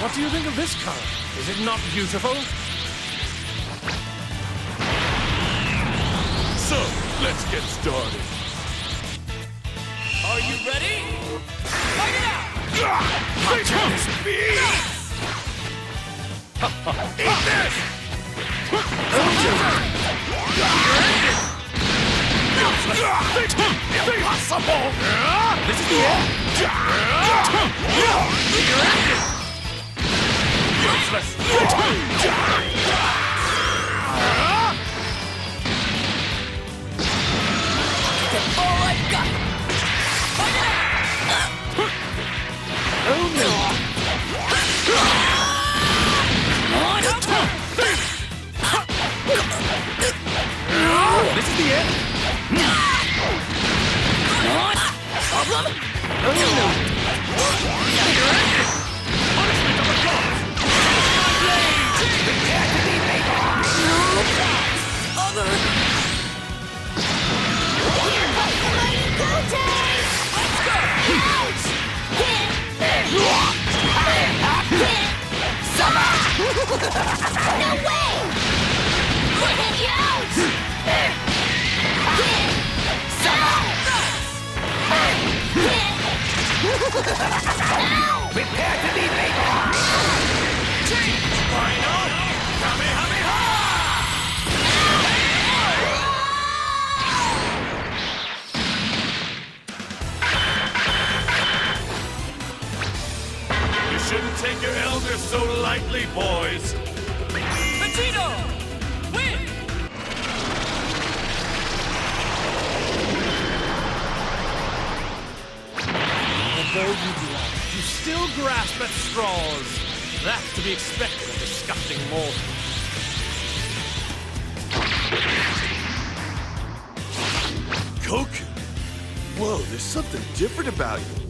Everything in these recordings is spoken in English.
What do you think of this color? Is it not beautiful? So, let's get started. Are you ready? Fight it out! Attack speed! Eat this! Impossible! This is the end. Take your elders so lightly, boys. Vegito! Win! Although you blush, you still grasp at straws. That's to be expected of disgusting mortals. Goku? Whoa, there's something different about you.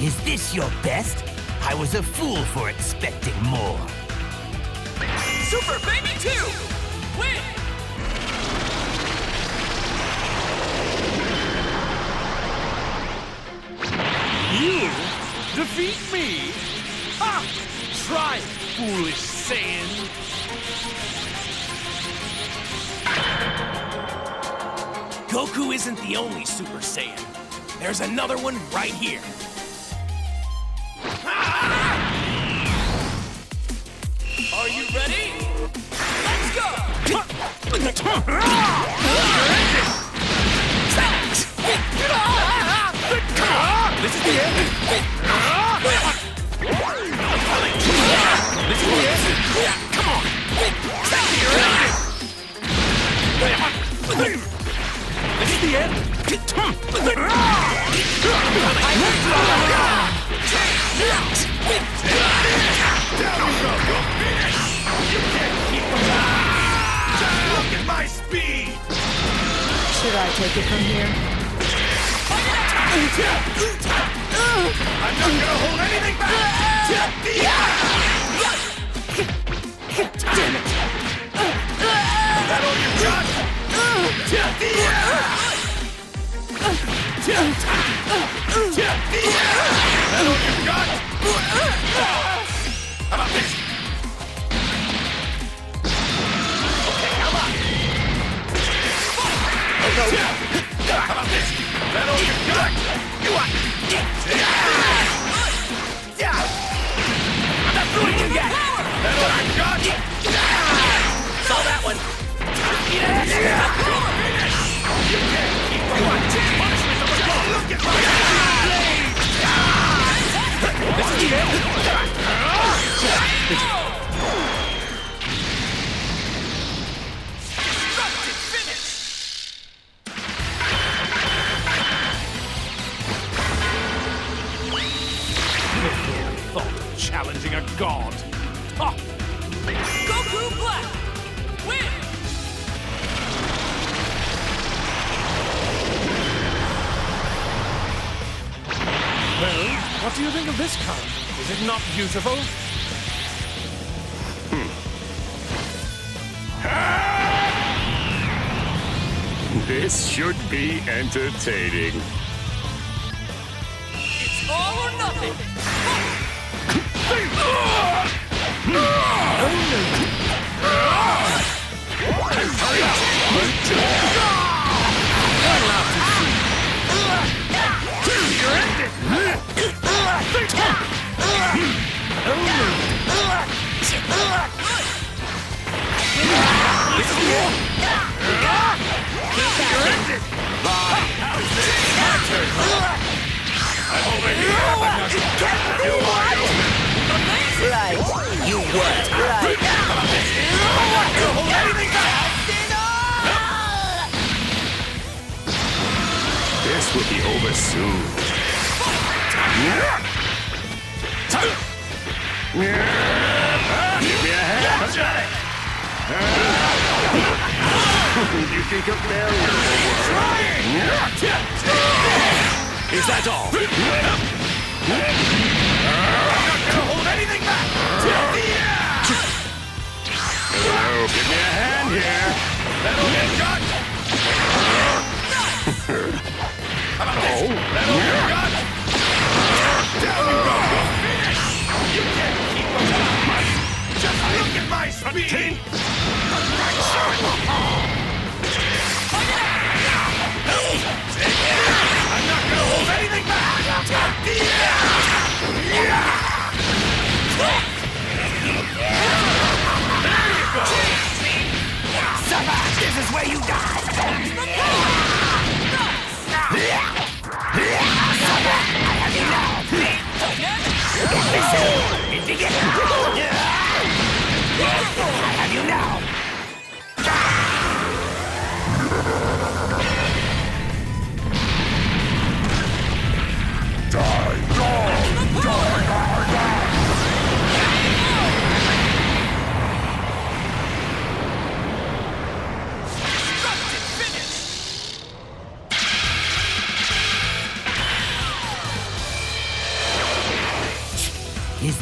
Is this your best? I was a fool for expecting more. Super Baby 2! Defeat me? Ha! Try it, foolish Saiyan. Goku isn't the only Super Saiyan. There's another one right here. Are you ready? Let's go! This is the end. Should I take it from here? I'm not gonna hold anything back! Do you think of this card? Is it not beautiful? Hmm. This should be entertaining. It's all or nothing! Right. You what? Right. This will be over soon. Give me a hand. you think a barrier will work? Is that all? I'm not gonna hold anything back! Hello, give me a hand here. That'll get got. How about this? That'll oh. My speed. I'm not gonna hold anything back.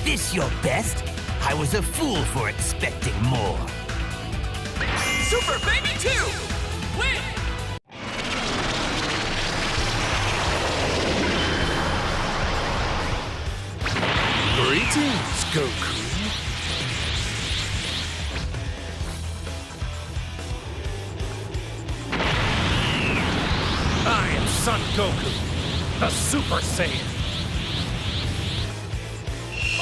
This your best? I was a fool for expecting more. Super Baby 2! Win! Greetings, Goku. I am Son Goku, the Super Saiyan.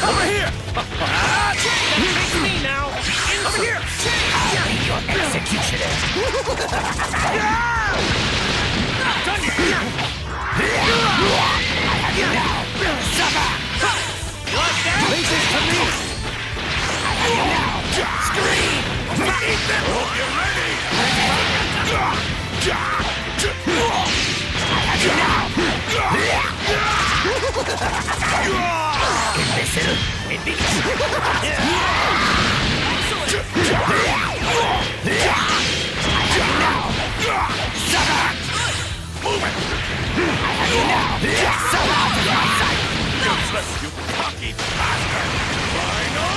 Over here! That's me now! Over here! I'll be your executioner! Not done yet! I have you now! Suffer! What's that? Leave this to me! I have you now! Scream! Eat them! You're ready! I have you now! Imbecile! Useless, you bastard! Final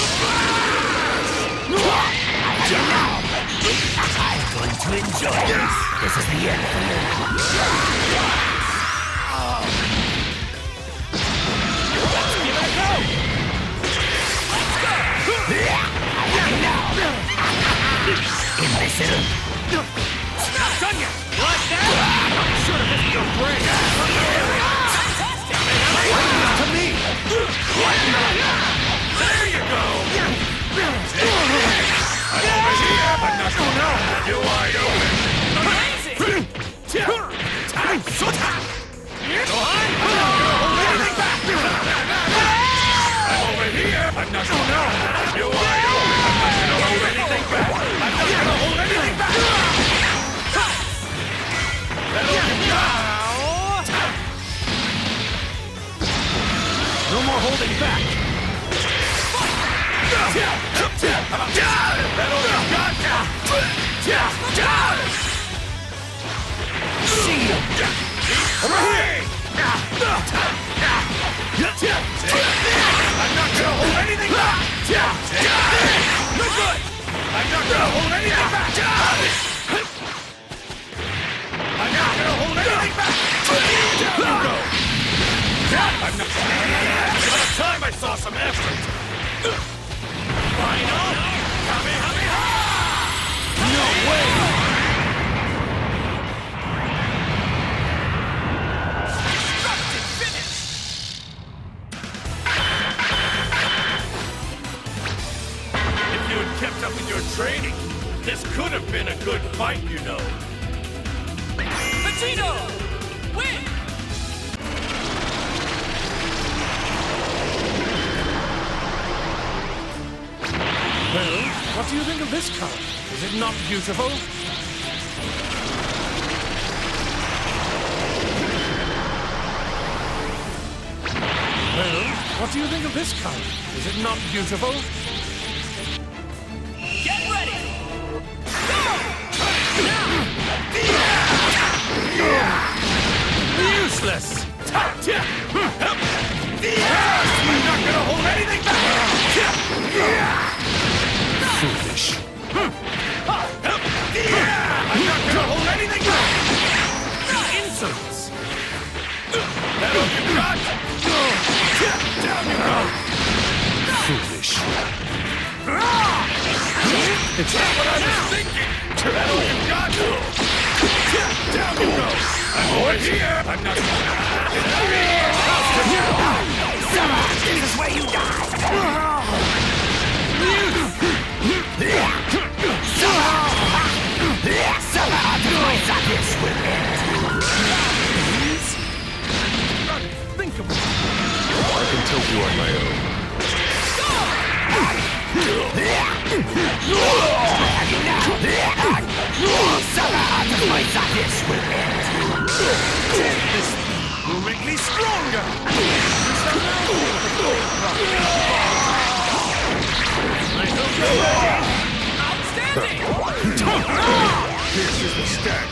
I'm going to enjoy this. This is the end for you. Imbecile! Not done yet! Like that? Should have hit your brain! To me! About time I saw some effort! Final Kamehameha! No way! Constructed could have been a good fight, you know. Vegito! Win! What do you think of this color? Is it not beautiful? Well, what do you think of this color? Is it not beautiful? It's not what I was thinking! That'll you got! Down you go! I'm over here! I'm not... This is where you die! Somehow the voice of this will end. Think about it. I can take you on my own. Stronger! You're! Outstanding! This is the stance.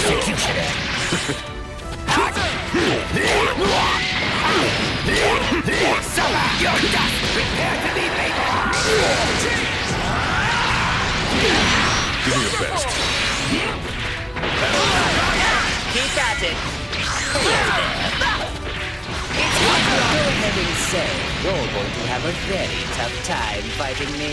Give me your best. Keep at it. It's. You're going to have a very tough time fighting me.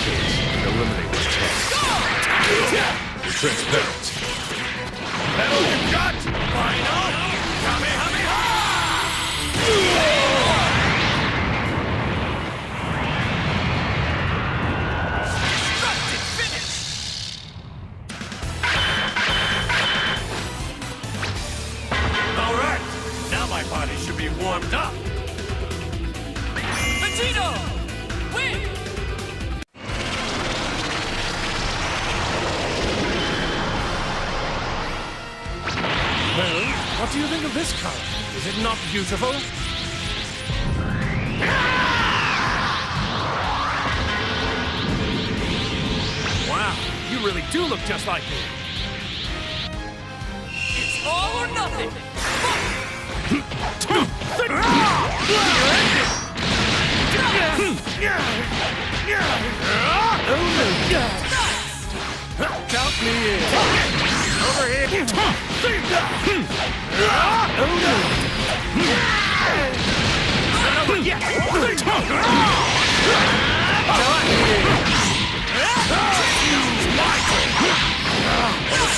case and eliminate the. Transparent. That do you think of this color? Is it not beautiful? Wow, you really do look just like me. It's all or nothing! Count me in. Over here.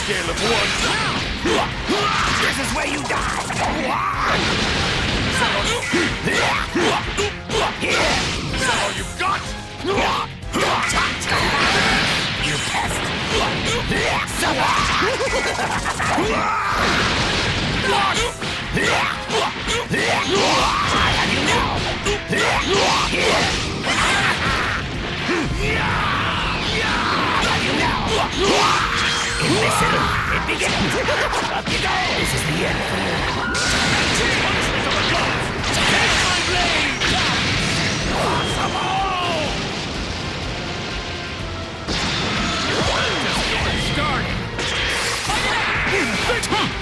Scale of one. This is where you die! Is that All you got? This is the end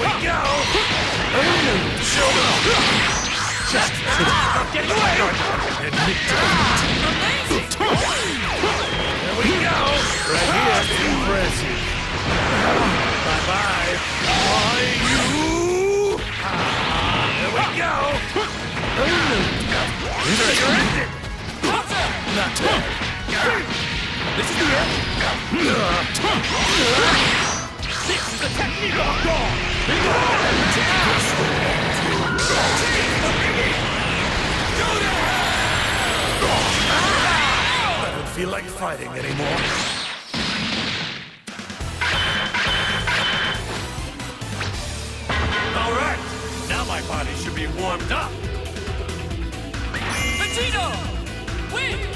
We go! Shoulder! Get away! Defeat. Here we go! Right here. Impressive. Bye-bye. Are you? Ah, Here we go! You're ended! Not. This is the end feel like fighting anymore. All right, now my body should be warmed up. Vegito, win!